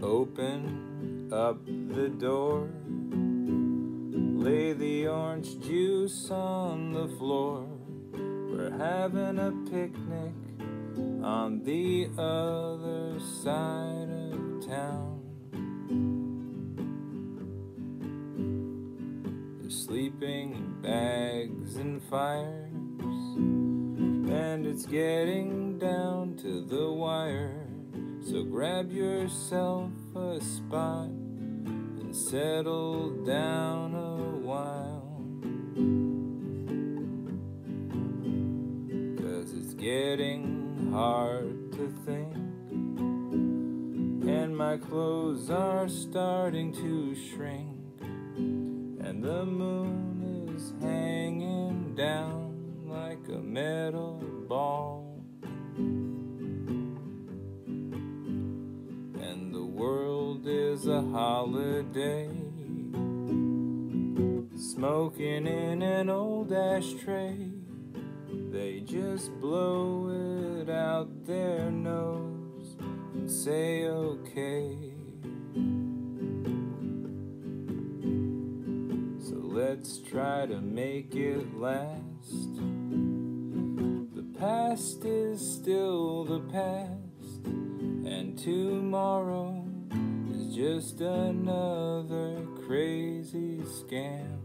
Open up the door. Lay the orange juice on the floor. We're having a picnic on the other side of town. There's sleeping bags and fires, and it's getting down to the wire. So grab yourself a spot and settle down a while. Getting hard to think, and my clothes are starting to shrink, and the moon is hanging down like a metal ball. and the world is a holiday. Smoking in an old ashtray, they just blow it out their nose and say okay. So let's try to make it last. The past is still the past. And tomorrow is just another crazy scam.